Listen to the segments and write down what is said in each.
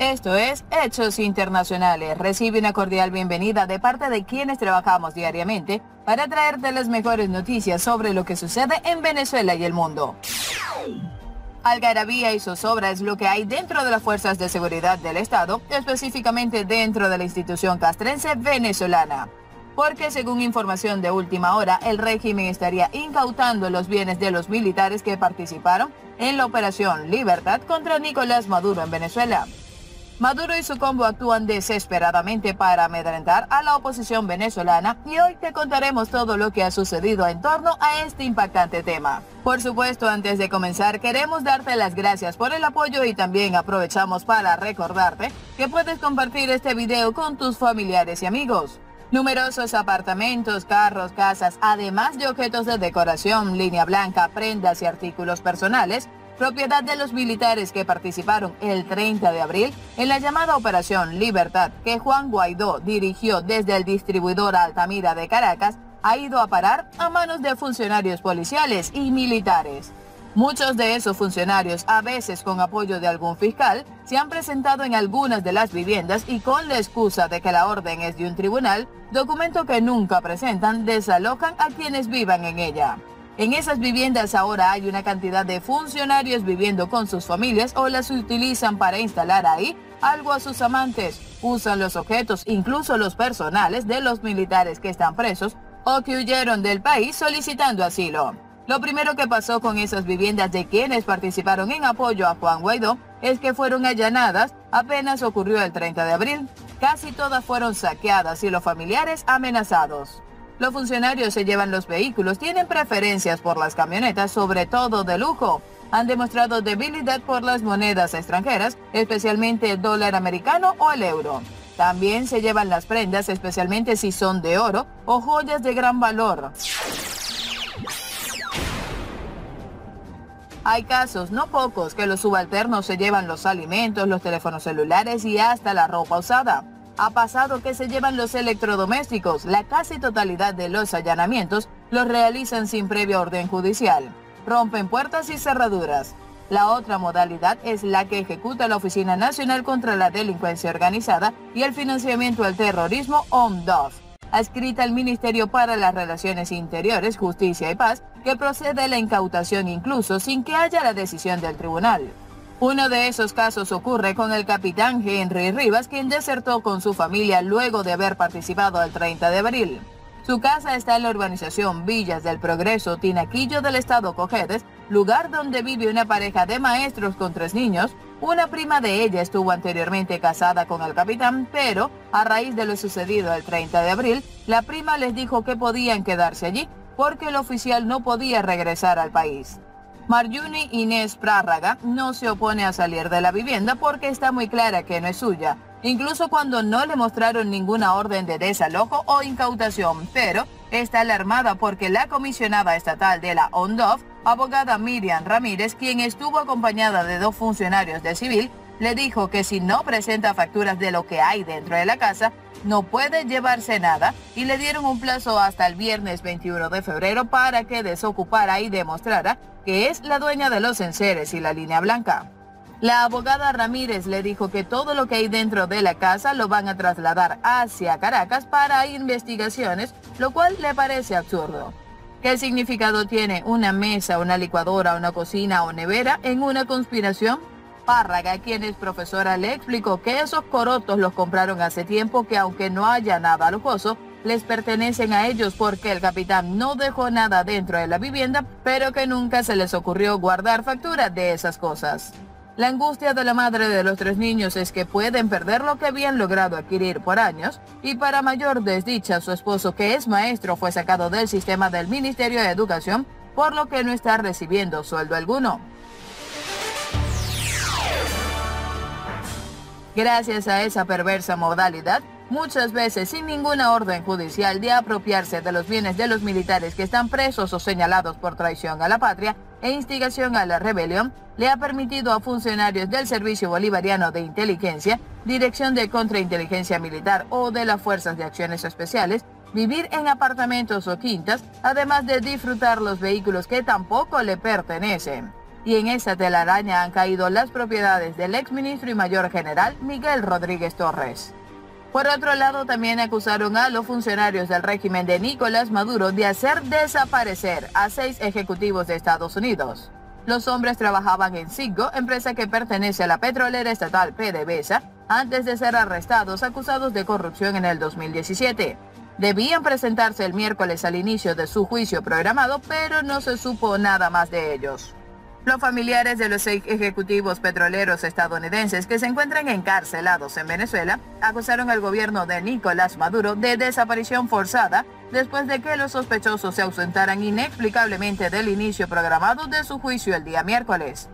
Esto es Hechos Internacionales. Recibe una cordial bienvenida de parte de quienes trabajamos diariamente para traerte las mejores noticias sobre lo que sucede en Venezuela y el mundo. Algarabía y zozobra es lo que hay dentro de las fuerzas de seguridad del Estado, específicamente dentro de la institución castrense venezolana. Porque según información de última hora, el régimen estaría incautando los bienes de los militares que participaron en la operación Libertad contra Nicolás Maduro en Venezuela. Maduro y su combo actúan desesperadamente para amedrentar a la oposición venezolana y hoy te contaremos todo lo que ha sucedido en torno a este impactante tema. Por supuesto, antes de comenzar, queremos darte las gracias por el apoyo y también aprovechamos para recordarte que puedes compartir este video con tus familiares y amigos. Numerosos apartamentos, carros, casas, además de objetos de decoración, línea blanca, prendas y artículos personales, propiedad de los militares que participaron el 30 de abril en la llamada Operación Libertad que Juan Guaidó dirigió desde el distribuidor Altamira de Caracas, ha ido a parar a manos de funcionarios policiales y militares. Muchos de esos funcionarios, a veces con apoyo de algún fiscal, se han presentado en algunas de las viviendas y con la excusa de que la orden es de un tribunal, documento que nunca presentan, desalojan a quienes vivan en ella. En esas viviendas ahora hay una cantidad de funcionarios viviendo con sus familias o las utilizan para instalar ahí algo a sus amantes. Usan los objetos, incluso los personales de los militares que están presos o que huyeron del país solicitando asilo. Lo primero que pasó con esas viviendas de quienes participaron en apoyo a Juan Guaidó es que fueron allanadas apenas ocurrió el 30 de abril. Casi todas fueron saqueadas y los familiares amenazados. Los funcionarios se llevan los vehículos, tienen preferencias por las camionetas, sobre todo de lujo. Han demostrado debilidad por las monedas extranjeras, especialmente el dólar americano o el euro. También se llevan las prendas, especialmente si son de oro o joyas de gran valor. Hay casos, no pocos, que los subalternos se llevan los alimentos, los teléfonos celulares y hasta la ropa usada ha pasado que se llevan los electrodomésticos. La casi totalidad de los allanamientos los realizan sin previa orden judicial. Rompen puertas y cerraduras. La otra modalidad es la que ejecuta la Oficina Nacional contra la Delincuencia Organizada y el Financiamiento al Terrorismo, OMDOF, adscrita al Ministerio para las Relaciones Interiores, Justicia y Paz, que procede a la incautación incluso sin que haya la decisión del tribunal. Uno de esos casos ocurre con el capitán Henry Rivas, quien desertó con su familia luego de haber participado el 30 de abril. Su casa está en la urbanización Villas del Progreso, Tinaquillo del estado Cojedes, lugar donde vive una pareja de maestros con tres niños. Una prima de ella estuvo anteriormente casada con el capitán, pero a raíz de lo sucedido el 30 de abril, la prima les dijo que podían quedarse allí porque el oficial no podía regresar al país. Marjuni Inés Prárraga no se opone a salir de la vivienda porque está muy clara que no es suya, incluso cuando no le mostraron ninguna orden de desalojo o incautación, pero está alarmada porque la comisionada estatal de la ONDOF, abogada Miriam Ramírez, quien estuvo acompañada de dos funcionarios de civil, le dijo que si no presenta facturas de lo que hay dentro de la casa, no puede llevarse nada y le dieron un plazo hasta el viernes 21 de febrero para que desocupara y demostrara que es la dueña de los enseres y la línea blanca. La abogada Ramírez le dijo que todo lo que hay dentro de la casa lo van a trasladar hacia Caracas para investigaciones, lo cual le parece absurdo. ¿Qué significado tiene una mesa, una licuadora, una cocina o nevera en una conspiración? Párraga, quien es profesora, le explicó que esos corotos los compraron hace tiempo que aunque no haya nada lujoso, les pertenecen a ellos porque el capitán no dejó nada dentro de la vivienda, pero que nunca se les ocurrió guardar factura de esas cosas. La angustia de la madre de los tres niños es que pueden perder lo que habían logrado adquirir por años y para mayor desdicha su esposo que es maestro fue sacado del sistema del Ministerio de Educación por lo que no está recibiendo sueldo alguno. Gracias a esa perversa modalidad, muchas veces sin ninguna orden judicial de apropiarse de los bienes de los militares que están presos o señalados por traición a la patria e instigación a la rebelión, le ha permitido a funcionarios del Servicio Bolivariano de Inteligencia, Dirección de Contrainteligencia Militar o de las Fuerzas de Acciones Especiales vivir en apartamentos o quintas, además de disfrutar los vehículos que tampoco le pertenecen. Y en esa telaraña han caído las propiedades del exministro y mayor general Miguel Rodríguez Torres. Por otro lado, también acusaron a los funcionarios del régimen de Nicolás Maduro de hacer desaparecer a seis ejecutivos de Estados Unidos. Los hombres trabajaban en Citgo, empresa que pertenece a la petrolera estatal PDVSA, antes de ser arrestados acusados de corrupción en el 2017. Debían presentarse el miércoles al inicio de su juicio programado, pero no se supo nada más de ellos. Los familiares de los ejecutivos petroleros estadounidenses que se encuentran encarcelados en Venezuela acusaron al gobierno de Nicolás Maduro de desaparición forzada después de que los sospechosos se ausentaran inexplicablemente del inicio programado de su juicio el día miércoles.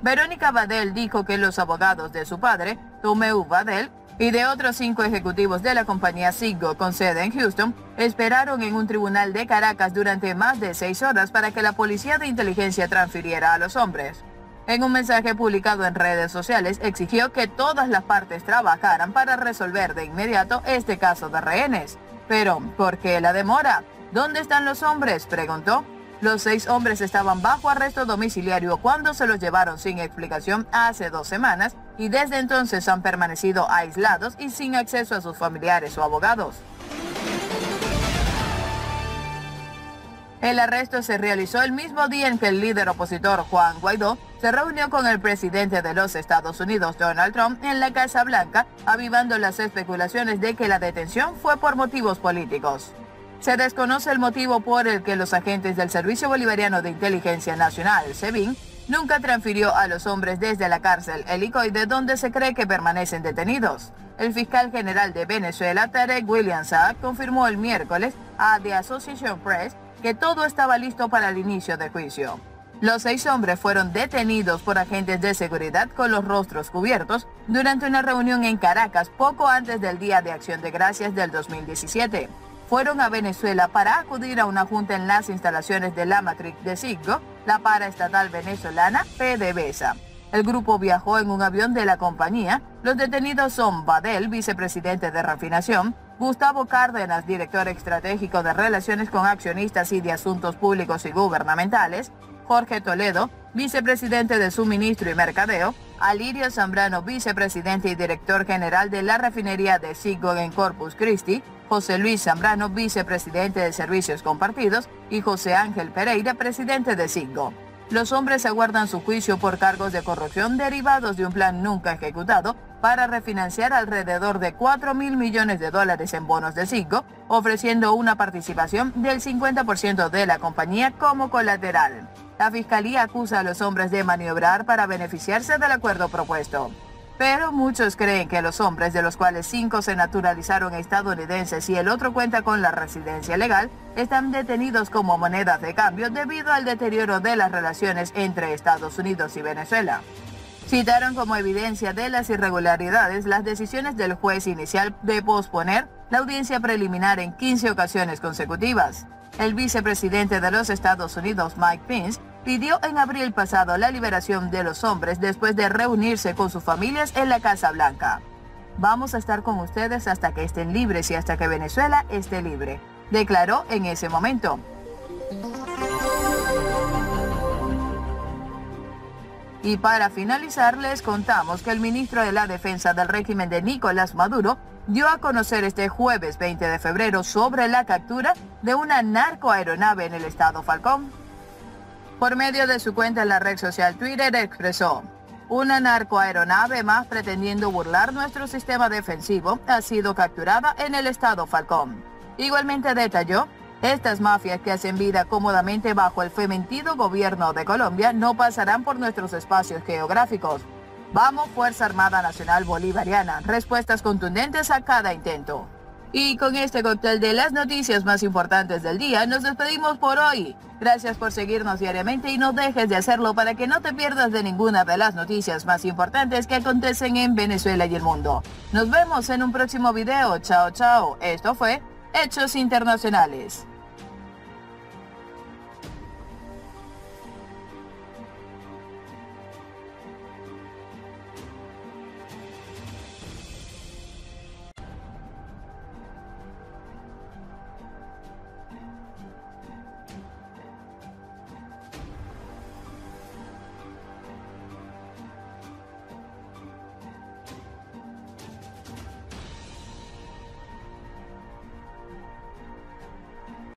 Verónica Badel dijo que los abogados de su padre, Tomeu Badel, y de otros cinco ejecutivos de la compañía Ciggo con sede en Houston esperaron en un tribunal de Caracas durante más de seis horas para que la policía de inteligencia transfiriera a los hombres. En un mensaje publicado en redes sociales exigió que todas las partes trabajaran para resolver de inmediato este caso de rehenes. Pero, ¿por qué la demora? ¿Dónde están los hombres? preguntó. Los seis hombres estaban bajo arresto domiciliario cuando se los llevaron sin explicación hace dos semanas y desde entonces han permanecido aislados y sin acceso a sus familiares o abogados. El arresto se realizó el mismo día en que el líder opositor Juan Guaidó se reunió con el presidente de los Estados Unidos, Donald Trump, en la Casa Blanca, avivando las especulaciones de que la detención fue por motivos políticos. Se desconoce el motivo por el que los agentes del Servicio Bolivariano de Inteligencia Nacional, SEBIN, nunca transfirió a los hombres desde la cárcel helicoide donde se cree que permanecen detenidos. El fiscal general de Venezuela, Tarek William Saab, confirmó el miércoles a The Association Press que todo estaba listo para el inicio del juicio. Los seis hombres fueron detenidos por agentes de seguridad con los rostros cubiertos durante una reunión en Caracas poco antes del Día de Acción de Gracias del 2017 fueron a Venezuela para acudir a una junta en las instalaciones de la matriz de SIGO, la paraestatal venezolana PDVSA. El grupo viajó en un avión de la compañía. Los detenidos son Badel, vicepresidente de refinación, Gustavo Cárdenas, director estratégico de relaciones con accionistas y de asuntos públicos y gubernamentales, Jorge Toledo, vicepresidente de suministro y mercadeo, Alirio Zambrano, vicepresidente y director general de la refinería de Sigo en Corpus Christi, José Luis Zambrano, vicepresidente de Servicios Compartidos, y José Ángel Pereira, presidente de Sigo. Los hombres aguardan su juicio por cargos de corrupción derivados de un plan nunca ejecutado para refinanciar alrededor de 4 mil millones de dólares en bonos de Sigo, ofreciendo una participación del 50% de la compañía como colateral. La fiscalía acusa a los hombres de maniobrar para beneficiarse del acuerdo propuesto. Pero muchos creen que los hombres, de los cuales cinco se naturalizaron estadounidenses y el otro cuenta con la residencia legal, están detenidos como monedas de cambio debido al deterioro de las relaciones entre Estados Unidos y Venezuela. Citaron como evidencia de las irregularidades las decisiones del juez inicial de posponer la audiencia preliminar en 15 ocasiones consecutivas. El vicepresidente de los Estados Unidos, Mike Pence, pidió en abril pasado la liberación de los hombres después de reunirse con sus familias en la Casa Blanca. Vamos a estar con ustedes hasta que estén libres y hasta que Venezuela esté libre, declaró en ese momento. Y para finalizar, les contamos que el ministro de la Defensa del régimen de Nicolás Maduro dio a conocer este jueves 20 de febrero sobre la captura de una narcoaeronave en el estado Falcón. Por medio de su cuenta en la red social Twitter expresó, una narcoaeronave más pretendiendo burlar nuestro sistema defensivo ha sido capturada en el estado Falcón. Igualmente detalló, estas mafias que hacen vida cómodamente bajo el fementido gobierno de Colombia no pasarán por nuestros espacios geográficos. Vamos Fuerza Armada Nacional Bolivariana, respuestas contundentes a cada intento. Y con este cóctel de las noticias más importantes del día, nos despedimos por hoy. Gracias por seguirnos diariamente y no dejes de hacerlo para que no te pierdas de ninguna de las noticias más importantes que acontecen en Venezuela y el mundo. Nos vemos en un próximo video. Chao, chao. Esto fue Hechos Internacionales.